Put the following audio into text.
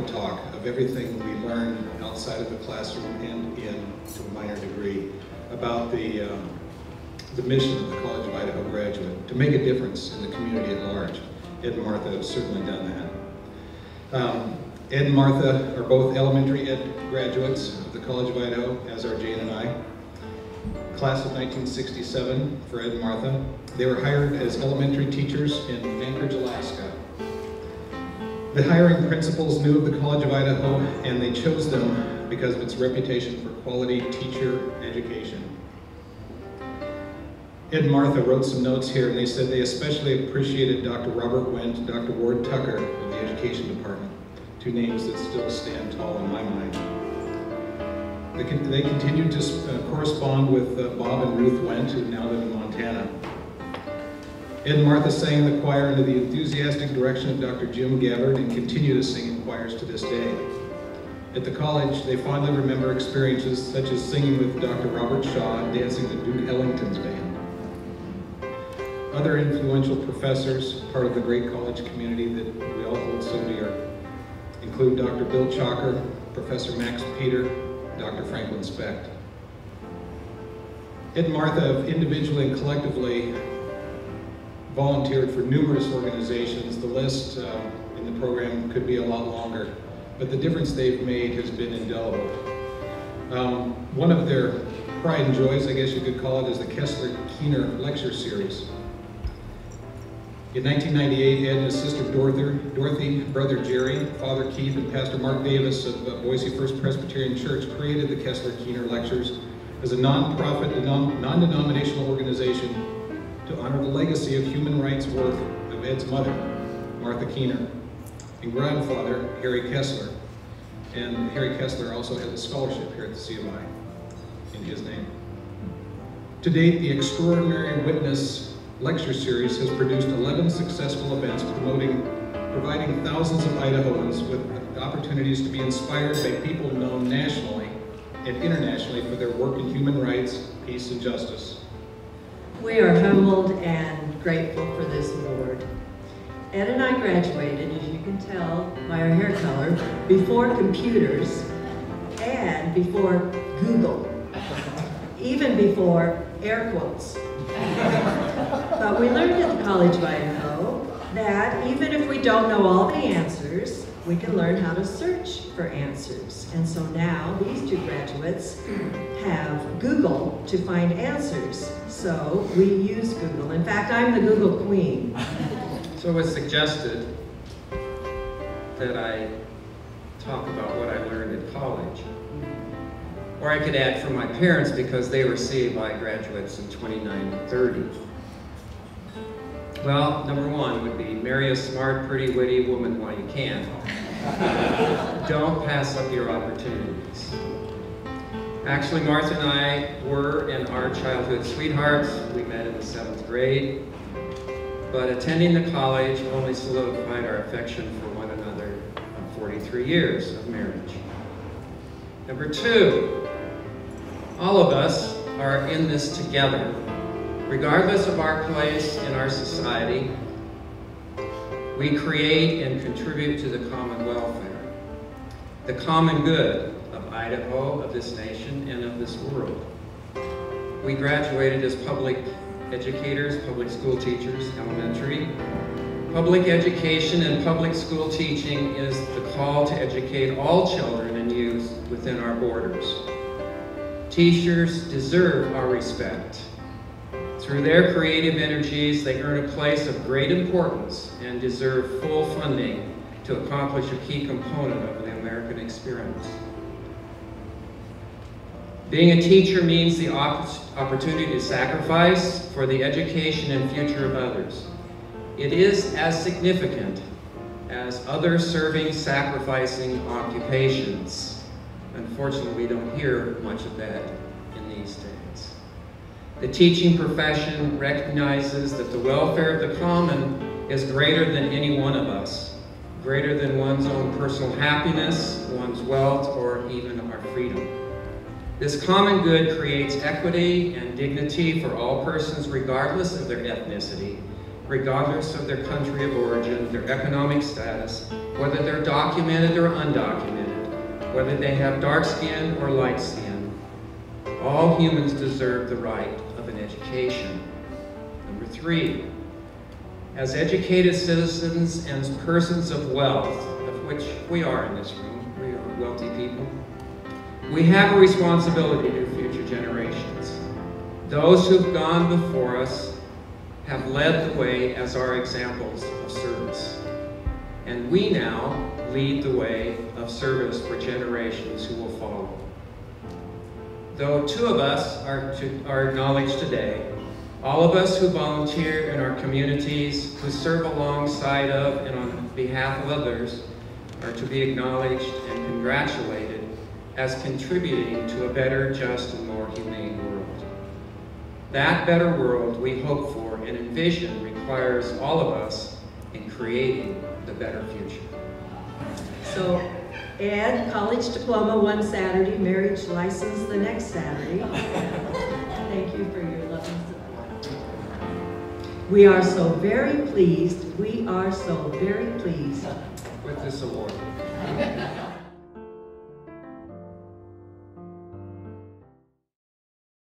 the talk of everything we learn outside of the classroom and in to a minor degree about the, um, the mission of the College of Idaho graduate, to make a difference in the community at large. Ed and Martha have certainly done that. Um, Ed and Martha are both elementary ed graduates of the College of Idaho, as are Jane and I. Class of 1967 for Ed and Martha. They were hired as elementary teachers in Anchorage, Alaska. The hiring principals knew of the College of Idaho and they chose them because of its reputation for quality teacher education. Ed and Martha wrote some notes here and they said they especially appreciated Dr. Robert Wendt and Dr. Ward Tucker of the Education Department, two names that still stand tall in my mind. They, con they continued to uh, correspond with uh, Bob and Ruth Wendt, who now live in Montana. Ed and Martha sang the choir under the enthusiastic direction of Dr. Jim Gabbard and continue to sing in choirs to this day. At the college, they fondly remember experiences such as singing with Dr. Robert Shaw and dancing with Duke Ellington's band. Other influential professors, part of the great college community that we all hold so dear, include Dr. Bill Chalker, Professor Max Peter, Dr. Franklin Specht. Ed and Martha have individually and collectively volunteered for numerous organizations. The list uh, in the program could be a lot longer, but the difference they've made has been indelible. Um, one of their pride and joys, I guess you could call it, is the Kessler Keener Lecture Series. In 1998, Ed and his sister Dorothy, Dorothy, brother Jerry, Father Keith, and Pastor Mark Davis of uh, Boise First Presbyterian Church created the Kessler Keener Lectures as a non-profit, non-denominational organization to honor the legacy of human rights work of Ed's mother, Martha Keener, and grandfather, Harry Kessler. And Harry Kessler also has a scholarship here at the C of I in his name. To date, the Extraordinary Witness lecture series has produced 11 successful events promoting, providing thousands of Idahoans with opportunities to be inspired by people known nationally and internationally for their work in human rights, peace, and justice. We are humbled and grateful for this award. Ed and I graduated, as you can tell by our hair color, before computers and before Google, even before air quotes. but we learned at the College of Idaho that even if we don't know all the answers, we can learn how to search for answers. And so now these two graduates have Google to find answers. So we use Google. In fact, I'm the Google queen. So it was suggested that I talk about what I learned at college. Or I could add from my parents because they were C of I graduates in 2930. Well, number one would be marry a smart, pretty, witty woman while you can. Don't pass up your opportunities. Actually, Martha and I were and are childhood sweethearts. We met in the seventh grade. But attending the college only solidified our affection for one another of 43 years of marriage. Number two, all of us are in this together Regardless of our place in our society, we create and contribute to the common welfare, the common good of Idaho, of this nation, and of this world. We graduated as public educators, public school teachers, elementary. Public education and public school teaching is the call to educate all children and youth within our borders. Teachers deserve our respect through their creative energies, they earn a place of great importance and deserve full funding to accomplish a key component of the American experience. Being a teacher means the opportunity to sacrifice for the education and future of others. It is as significant as other serving, sacrificing occupations. Unfortunately, we don't hear much of that in these days. The teaching profession recognizes that the welfare of the common is greater than any one of us, greater than one's own personal happiness, one's wealth, or even our freedom. This common good creates equity and dignity for all persons regardless of their ethnicity, regardless of their country of origin, their economic status, whether they're documented or undocumented, whether they have dark skin or light skin. All humans deserve the right of an education. Number three, as educated citizens and persons of wealth, of which we are in this room, we are wealthy people, we have a responsibility to future generations. Those who've gone before us have led the way as our examples of service. And we now lead the way of service for generations who will follow. Though two of us are, to, are acknowledged today, all of us who volunteer in our communities, who serve alongside of and on behalf of others, are to be acknowledged and congratulated as contributing to a better, just, and more humane world. That better world we hope for and envision requires all of us in creating the better future. So Ed, college diploma one Saturday, marriage license the next Saturday. Thank you for your love support. We are so very pleased, we are so very pleased With this award.